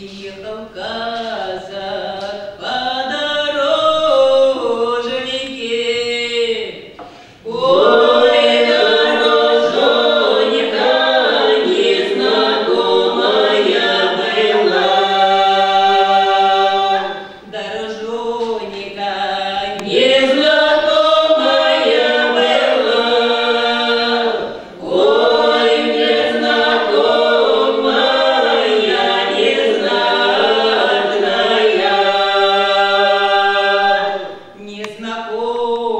И толкать. Oh.